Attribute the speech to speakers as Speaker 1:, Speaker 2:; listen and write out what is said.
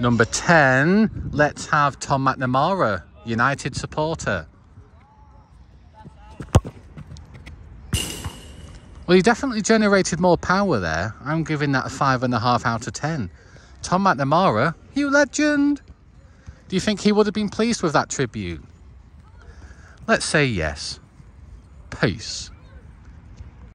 Speaker 1: Number 10, let's have Tom McNamara, United supporter. Well, he definitely generated more power there. I'm giving that a five and a half out of 10. Tom McNamara, you legend. Do you think he would have been pleased with that tribute? Let's say yes. Peace.